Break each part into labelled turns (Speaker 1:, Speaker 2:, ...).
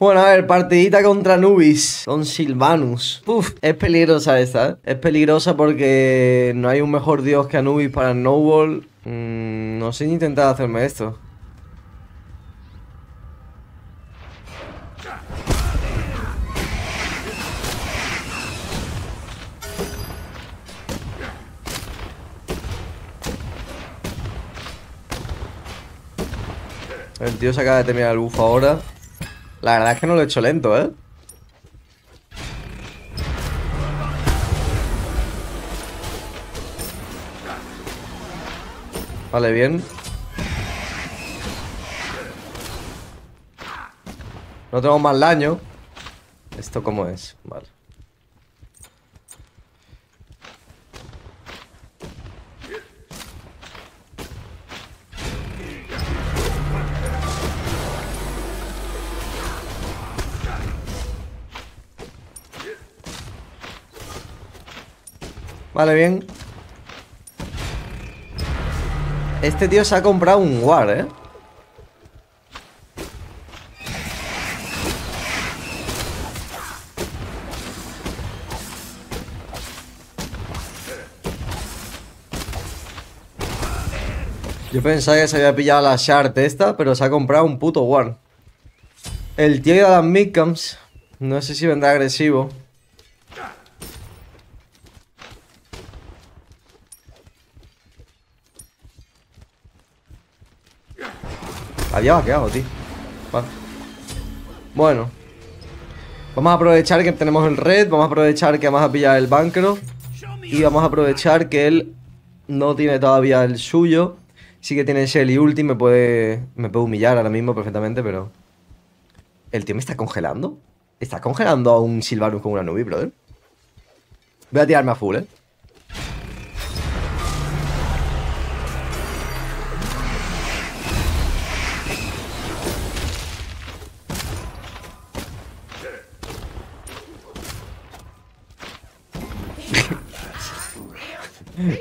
Speaker 1: Bueno, a ver, partidita contra Nubis, con Silvanus. Uf, es peligrosa esta, ¿eh? Es peligrosa porque no hay un mejor dios que Anubis para Snowball. Mm, no sé ni intentar hacerme esto. El tío se acaba de terminar el buff ahora. La verdad es que no lo he hecho lento, ¿eh? Vale, bien. No tengo más daño. ¿Esto cómo es? Vale. Vale, bien. Este tío se ha comprado un War, ¿eh? Yo pensaba que se había pillado la Shard esta, pero se ha comprado un puto War. El tío de Adam Midcams, no sé si vendrá agresivo. Había vaqueado, tío. Bueno. Vamos a aprovechar que tenemos el red. Vamos a aprovechar que vamos a pillar el bancro. Y vamos a aprovechar que él no tiene todavía el suyo. Sí que tiene Shell y Ulti. Me puede, me puede humillar ahora mismo perfectamente, pero... ¿El tío me está congelando? ¿Está congelando a un Silvanus con una nube, brother? Voy a tirarme a full, ¿eh?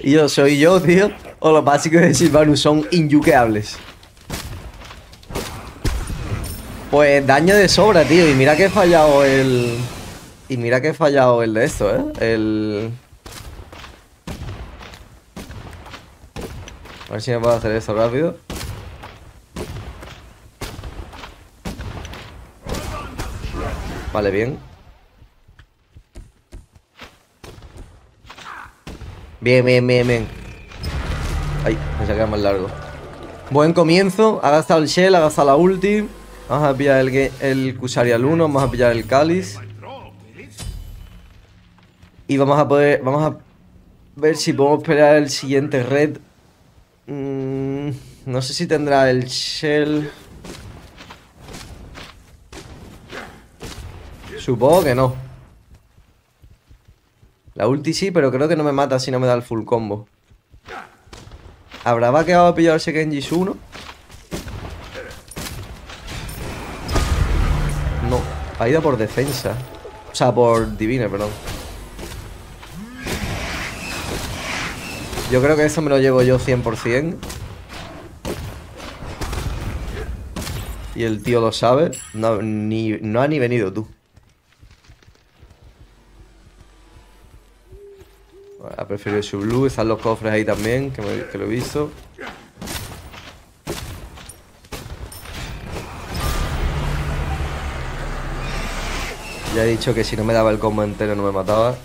Speaker 1: Y yo soy yo, tío. O los básicos de Silvanus son inyuqueables. Pues daño de sobra, tío. Y mira que he fallado el... Y mira que he fallado el de esto, ¿eh? El... A ver si me puedo hacer esto rápido. Vale, bien. Bien, bien, bien, bien. Ay, me saca más largo. Buen comienzo. Ha gastado el Shell, ha gastado la ulti. Vamos a pillar el, el Kusarial 1, vamos a pillar el Cáliz. Y vamos a poder. Vamos a ver si podemos esperar el siguiente red. Mm, no sé si tendrá el Shell. Supongo que no. La ulti sí, pero creo que no me mata si no me da el full combo. ¿Habrá vaqueado a pillar ese Genjis 1? No, ha ido por defensa. O sea, por divine, perdón. Yo creo que eso me lo llevo yo 100%. Y el tío lo sabe. No, no ha ni venido tú. Preferido su blue. Están los cofres ahí también, que, lo he visto. Ya he dicho que si no me daba el combo entero no me mataba.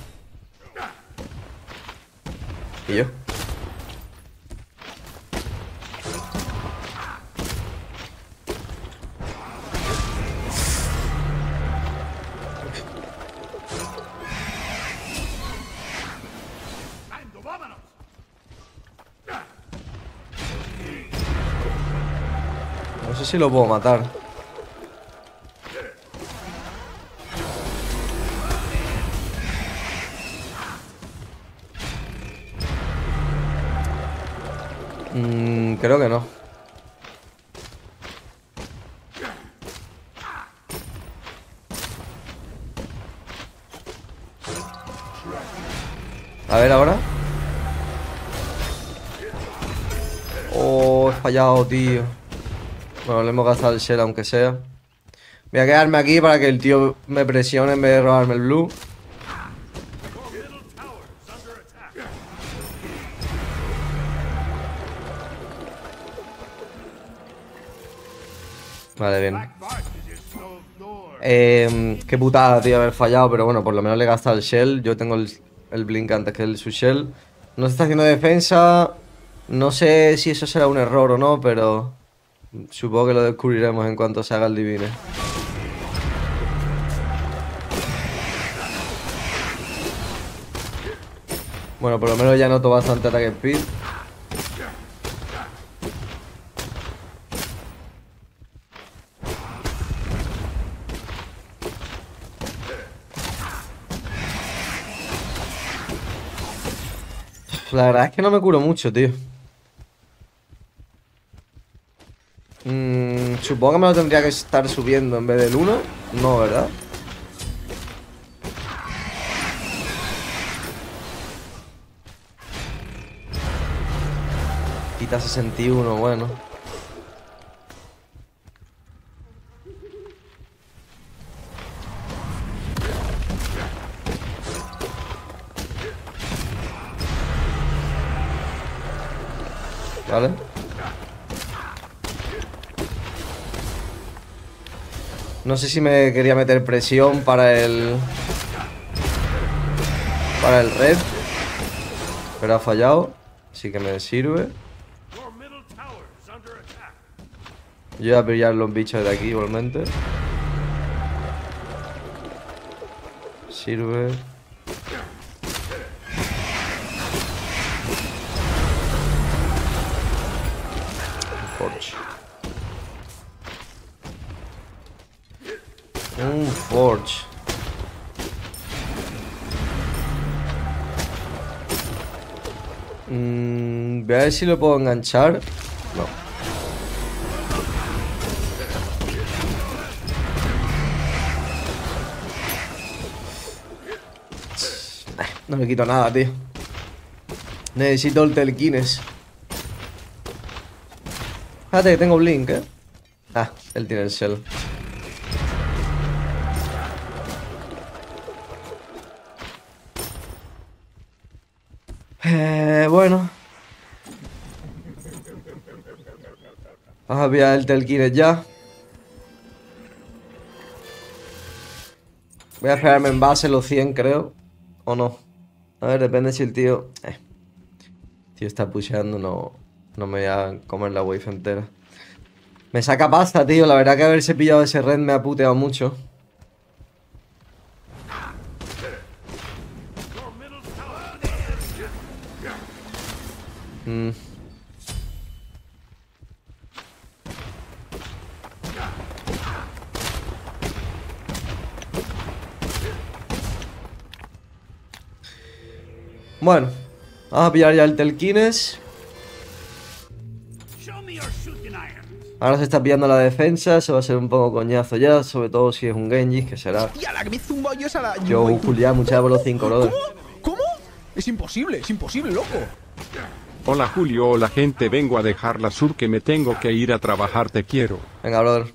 Speaker 1: Si lo puedo matar. Mm, creo que no. A ver ahora. Oh, he fallado, tío. Bueno, le hemos gastado el shell aunque sea. Voy a quedarme aquí para que el tío me presione en vez de robarme el blue. Vale, bien. Eh, qué putada, tío, haber fallado, pero bueno, por lo menos le gasta el shell. Yo tengo el, el blink antes que el su shell. No se está haciendo defensa. No sé si eso será un error o no, pero supongo que lo descubriremos en cuanto se haga el divine. Bueno, por lo menos ya noto bastante ataque speed. La verdad es que no me curo mucho, tío. Mm, supongo que me lo tendría que estar subiendo en vez del 1. No, ¿verdad? Quita 61, bueno. No sé si me quería meter presión para el... Para el red. Pero ha fallado. Así que me sirve. Yo voy a pillar los bichos de aquí igualmente. Sirve. Forge. Mm, voy a ver si lo puedo enganchar. No. No me quito nada, tío. Necesito el telquines. Fíjate que tengo Blink, ¿eh? Ah, él tiene el shell. Vamos a pillar el telquines ya. Voy a esperarme en base los 100, creo. ¿O no? A ver, depende si el tío... Eh. Tío está pusheando, no... No me voy a comer la wave entera. Me saca pasta, tío. La verdad que haberse pillado ese red me ha puteado mucho. Mm. Bueno, vamos a pillar ya el Telkines. Ahora se está pillando la defensa, se va a ser un poco coñazo ya, sobre todo si es un Genji, que será. Yo, Julián, muchas por los 5, brother.
Speaker 2: ¿Cómo? Es imposible, es imposible, loco.
Speaker 3: Hola Julio, hola gente, vengo a dejar la sur que me tengo que ir a trabajar, te quiero.
Speaker 1: Venga, brother.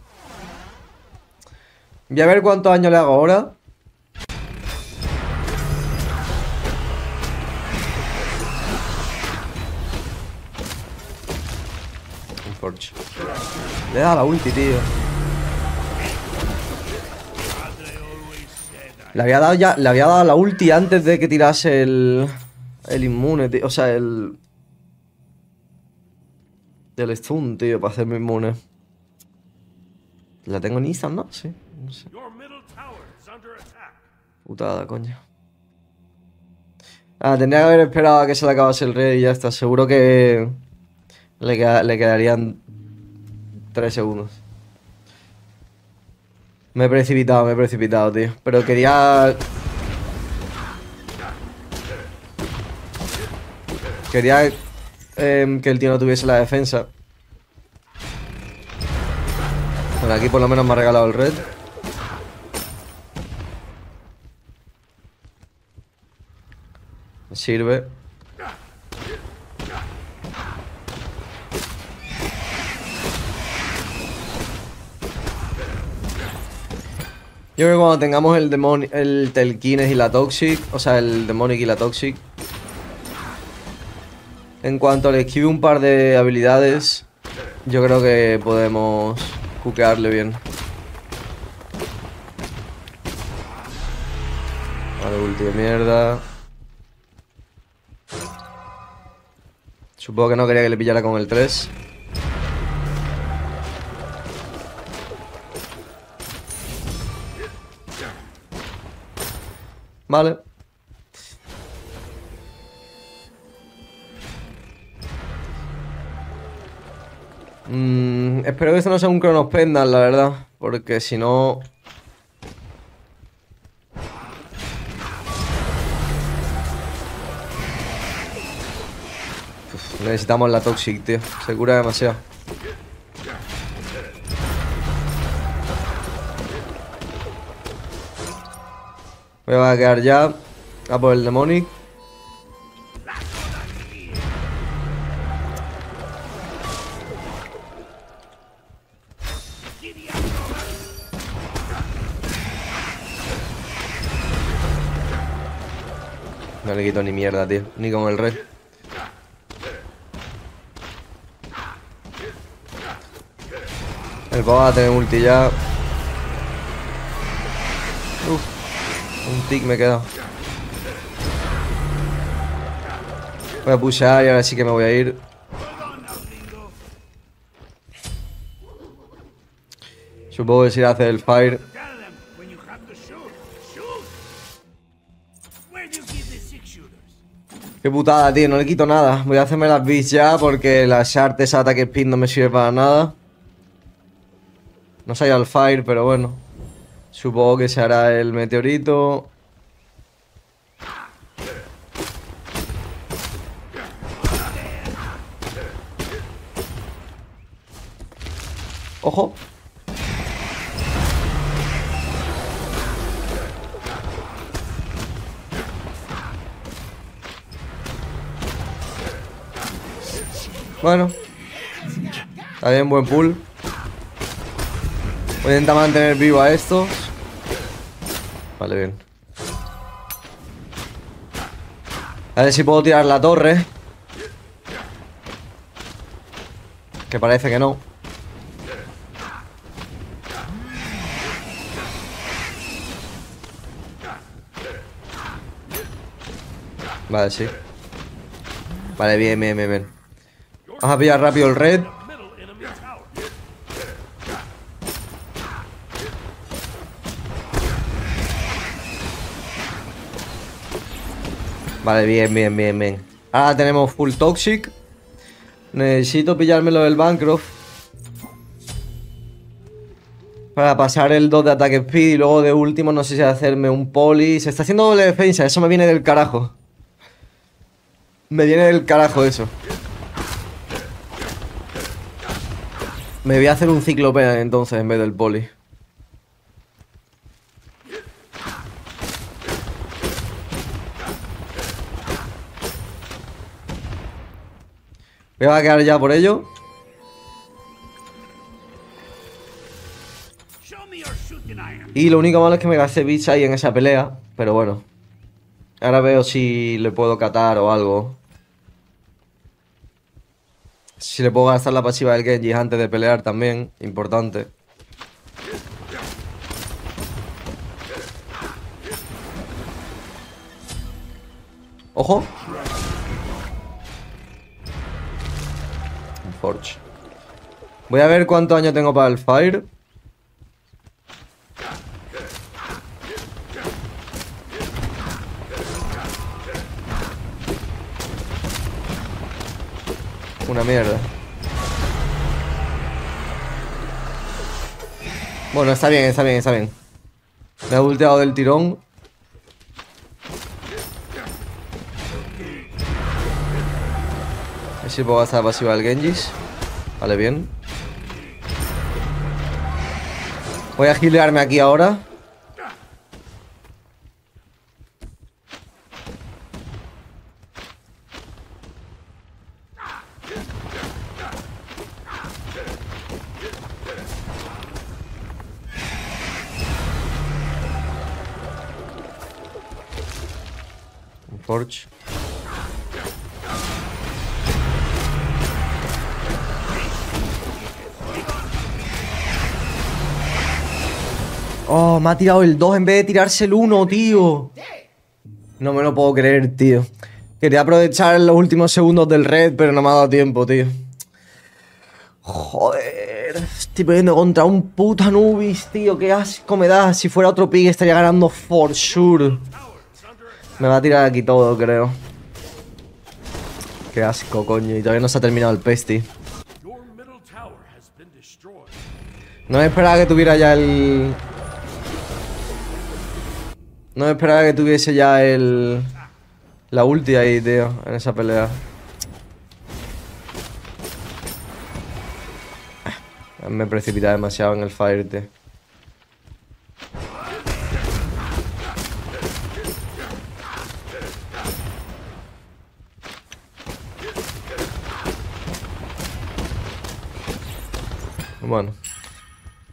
Speaker 1: Voy a ver cuántos años le hago ahora. Le da la ulti, tío. Le había dado ya, le había dado la ulti antes de que tirase el el inmune, tío, o sea, el el stun, tío, para hacerme inmune. La tengo en Nissan, ¿no? Sí, no sé. Putada, coño. Ah, tendría que haber esperado a que se le acabase el rey y ya está. Seguro que le, le quedarían 3 segundos. Me he precipitado, me he precipitado, tío. Pero quería... Quería eh, que el tío no tuviese la defensa. Bueno, aquí por lo menos me ha regalado el red. Sirve. Yo creo que cuando tengamos el, demon el Telkines y la Toxic, o sea, el Demonic y la Toxic, en cuanto le esquive un par de habilidades, yo creo que podemos cuquearle bien. Vale, ulti de mierda. Supongo que no quería que le pillara con el 3. Vale. Mm, espero que esto no sea un Cronos Pendant, la verdad. Porque si no... Necesitamos la Toxic, tío. Se cura demasiado. Me va a quedar ya a por el Demonic. No le quito ni mierda, tío. Ni con el rey. El va a tener ulti ya. Un tick me quedado. Voy a pushar y ahora sí que me voy a ir. Supongo que si hace el fire. Qué putada, tío, no le quito nada. Voy a hacerme las beats ya porque las artes ataque speed no me sirve para nada. No se ha ido al fire, pero bueno. Supongo que se hará el meteorito. Ojo. Bueno. Bien, buen pull. Voy a intentar mantener vivo a estos. Vale, bien. A ver si puedo tirar la torre. Que parece que no. Vale, sí. Vale, bien, bien, bien. Vamos a pillar rápido el red. Vale, bien, bien, bien, bien. Ahora tenemos full toxic. Necesito pillármelo del Bancroft. Para pasar el 2 de ataque speed y luego de último no sé si hacerme un poli. Se está haciendo doble defensa, eso me viene del carajo. Me viene del carajo eso. Me voy a hacer un ciclopea entonces en vez del poli. Me va a quedar ya por ello. Y lo único malo es que me gasté bits ahí en esa pelea. Pero bueno. Ahora veo si le puedo catar o algo. Si le puedo gastar la pasiva del Genji antes de pelear también. Importante. Ojo. Forge. Voy a ver cuánto daño tengo para el Fire. Una mierda. Bueno, está bien, está bien, está bien. Me ha volteado del tirón. A ver si puedo gastar pasiva del Genjis. Vale, bien. Voy a gilearme aquí ahora. Me ha tirado el 2 en vez de tirarse el 1, tío. No me lo puedo creer, tío. Quería aprovechar los últimos segundos del red, pero no me ha dado tiempo, tío. Joder, estoy perdiendo contra un puto Anubis, tío. Qué asco me da. Si fuera otro pick estaría ganando for sure. Me va a tirar aquí todo, creo. Qué asco, coño. Y todavía no se ha terminado el pesti. No me esperaba que tuviera ya el... No esperaba que tuviese ya el... La ulti ahí, tío, en esa pelea. Me precipité demasiado en el fire, tío. Bueno.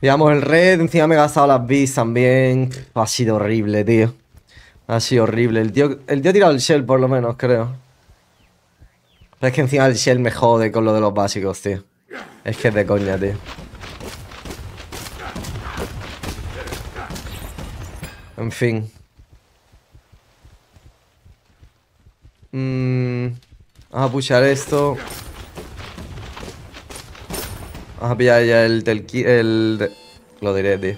Speaker 1: Digamos, el red, encima me he gastado las bis también. Ha sido horrible, tío. Ha sido horrible. El tío, el tío ha tirado el shell, por lo menos, creo. Pero es que encima el shell me jode con lo de los básicos, tío. Es que es de coña, tío. En fin. Mm, vamos a pushar esto. Vamos a pillar ya el del el lo diré, tío.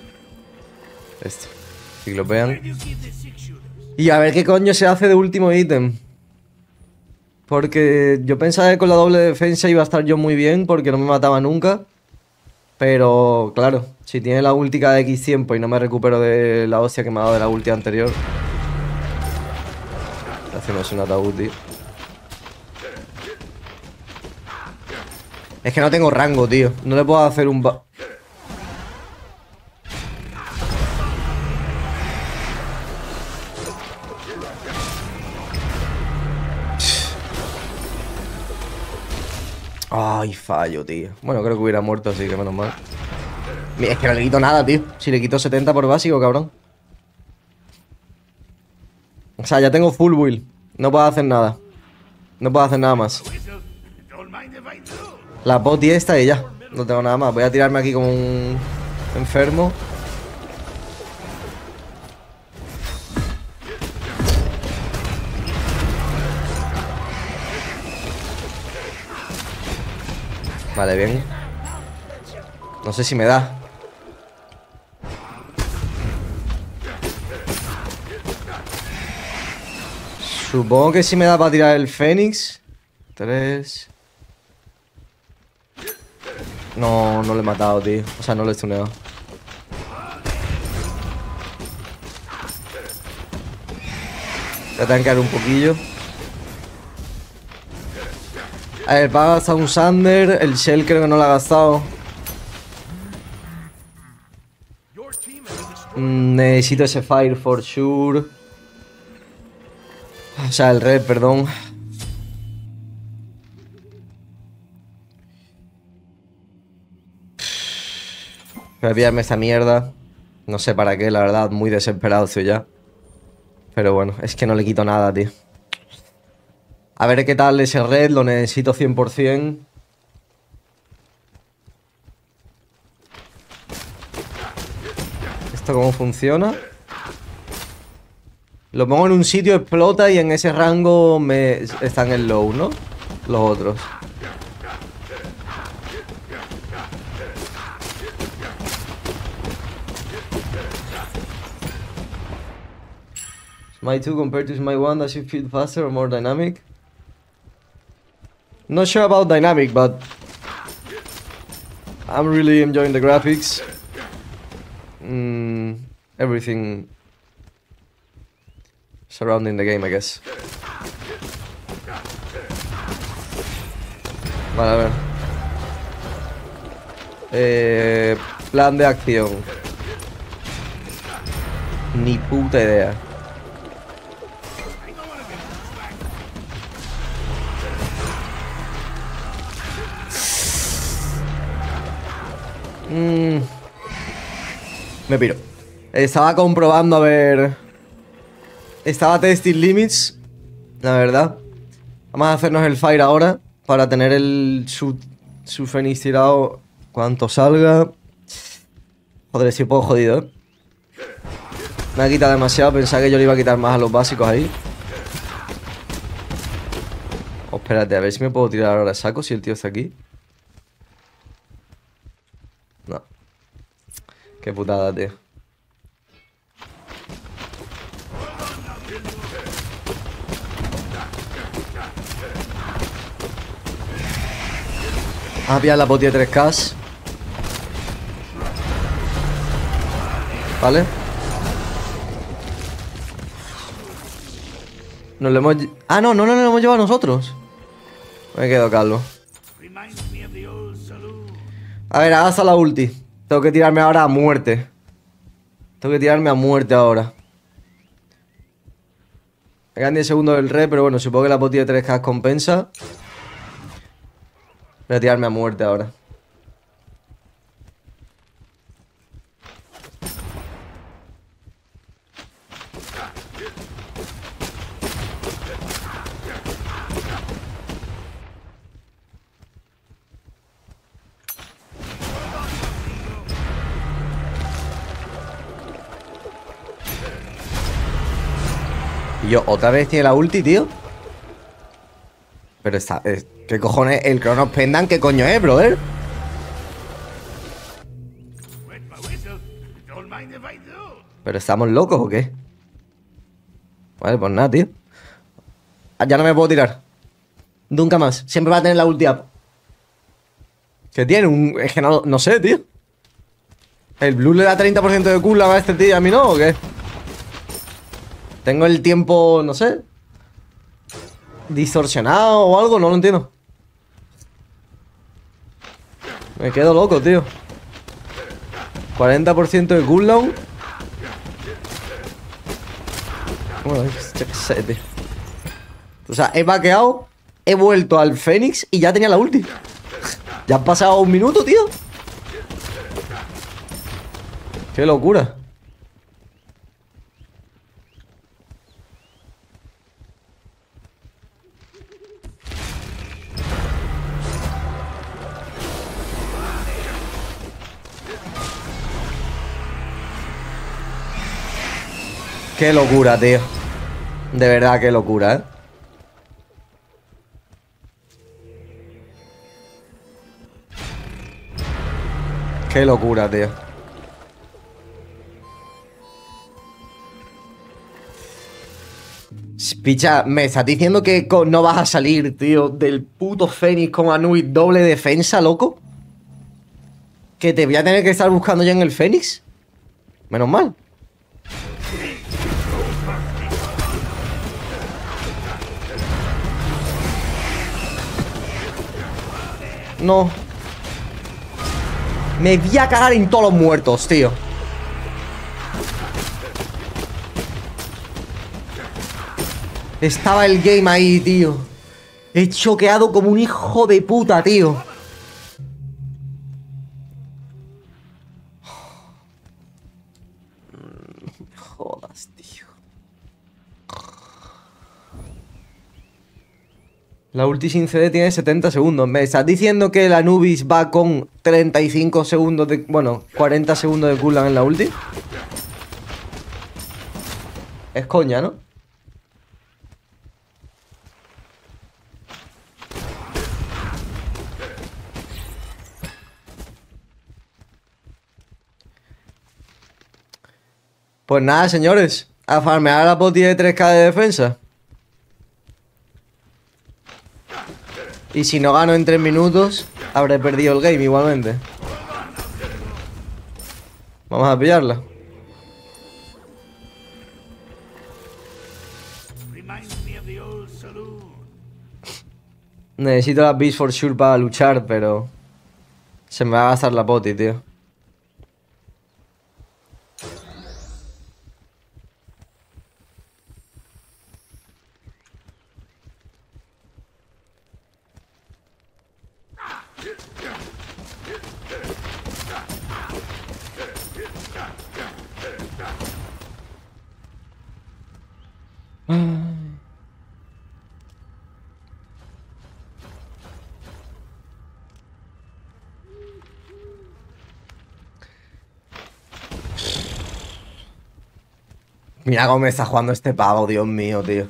Speaker 1: Esto. Ciclopean. Y a ver qué coño se hace de último ítem. Porque yo pensaba que con la doble defensa iba a estar yo muy bien porque no me mataba nunca. Pero claro, si tiene la ulti cada X tiempo y no me recupero de la hostia que me ha dado de la ulti anterior. Hacemos un ataúd, tío. Es que no tengo rango, tío. No le puedo hacer un... ba- Ay, fallo, tío. Bueno, creo que hubiera muerto, así que menos mal. Es que no le quito nada, tío. Si le quito 70 por básico, cabrón. O sea, ya tengo full build. No puedo hacer nada. No puedo hacer nada más. La bot y esta y ya. No tengo nada más. Voy a tirarme aquí como un enfermo. Vale, bien. No sé si me da. Supongo que sí me da para tirar el Fénix. Tres. No, no lo he matado, tío. O sea, no lo he stuneado. Voy a un poquillo. A ver, va a gastar un Sander. El Shell creo que no lo ha gastado. Mm, necesito ese Fire for sure. O sea, el Red, perdón. Pillarme esta mierda. No sé para qué, la verdad, muy desesperado estoy ya. Pero bueno, es que no le quito nada, tío. A ver qué tal ese red, lo necesito 100%. ¿Esto cómo funciona? Lo pongo en un sitio, explota y en ese rango me están en low, ¿no? Los otros. My 2 compared to my 1, does it feel faster or more dynamic? Not sure about dynamic, but I'm really enjoying the graphics. Mm, everything surrounding the game, I guess. Vale, a ver. Eh, plan de acción. Ni puta idea. Mm. Me piro. Estaba comprobando a ver. Estaba testing limits. La verdad. Vamos a hacernos el fire ahora para tener el su, su Fénix tirado cuanto salga. Joder, estoy un poco jodido, ¿eh? Me ha quitado demasiado. Pensaba que yo le iba a quitar más a los básicos ahí. Oh, espérate, a ver si me puedo tirar ahora saco si el tío está aquí. Qué putada, tío. Vamos a pillar la botella de 3K. ¿Vale? Nos lo hemos... Ah, no, no, no, no lo hemos llevado nosotros. Me quedo
Speaker 4: saloon.
Speaker 1: A ver, hasta la ulti. Tengo que tirarme ahora a muerte. Tengo que tirarme a muerte ahora. Me quedan 10 segundos del red, pero bueno, supongo que la botella de 3K compensa. Voy a tirarme a muerte ahora. Yo, otra vez tiene la ulti, tío. Pero está. es- ¿Qué cojones? El Cronos Pendant, ¿qué coño es, brother? ¿Pero estamos locos o qué? Vale, pues nada, tío. Ah, Ya no me puedo tirar. Nunca más. Siempre va a tener la ulti. ¿Qué tiene? Un... Es que no, no sé, tío. ¿El blue le da 30% de cooldown a este tío a mí no o qué? Tengo el tiempo, no sé. Distorsionado o algo, no lo entiendo. Me quedo loco, tío. 40% de cooldown. Bueno, sé, tío. O sea, he vaqueado, he vuelto al Fénix y ya tenía la ulti. Ya han pasado un minuto, tío. Qué locura. Qué locura, tío. De verdad, qué locura, ¿eh? Qué locura, tío. Picha, ¿me estás diciendo que no vas a salir, tío, del puto Fénix con Anubis doble defensa, loco? ¿Que te voy a tener que estar buscando ya en el Fénix? Menos mal. No. Me voy a cagar en todos los muertos, tío. Estaba el game ahí, tío. He choqueado como un hijo de puta, tío. La ulti sin CD tiene 70 segundos. ¿Me estás diciendo que el Anubis va con 35 segundos de... Bueno, 40 segundos de cooldown en la ulti? Es coña, ¿no? Pues nada, señores. A farmear la botella de 3k de defensa. Y si no gano en 3 minutos, habré perdido el game igualmente. Vamos a pillarla. Necesito la Beast for Sure para luchar, pero... Se me va a gastar la poti, tío. Mira cómo me está jugando este pavo, Dios mío, tío.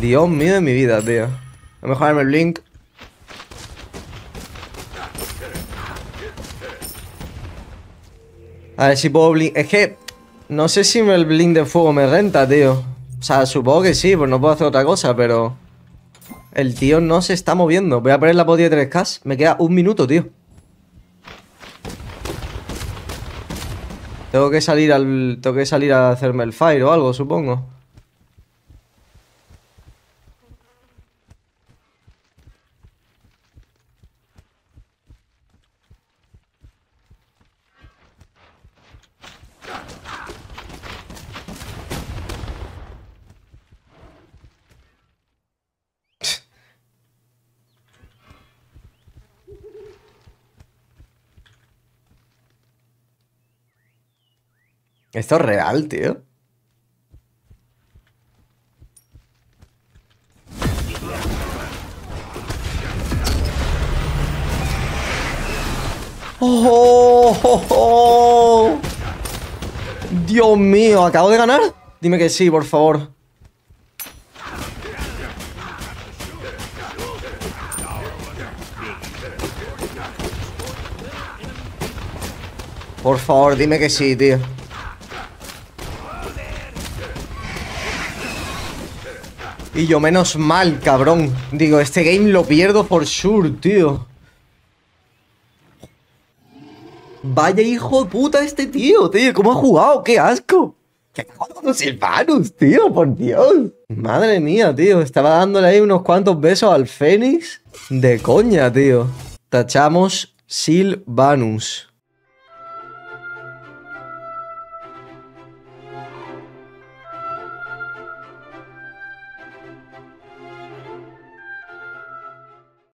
Speaker 1: Dios mío de mi vida, tío. Voy a mejorarme el blink. A ver si puedo blink. Es que no sé si el blink de fuego me renta, tío. O sea, supongo que sí, pues no puedo hacer otra cosa, pero... El tío no se está moviendo. Voy a poner la podía de 3K. Me queda un minuto, tío. Tengo que salir al. Tengo que salir a hacerme el fire o algo, supongo. Esto es real, tío. ¡Oh, oh, oh! Dios mío, ¿acabo de ganar? Dime que sí, por favor. Por favor, dime que sí, tío. Y yo menos mal, cabrón. Digo, este game lo pierdo por sure, tío. Vaya hijo de puta este tío, tío. ¿Cómo ha jugado? ¡Qué asco! ¿Qué ha jugado con Silvanus, tío? Por Dios. Madre mía, tío. Estaba dándole ahí unos cuantos besos al Fénix. De coña, tío. Tachamos Silvanus.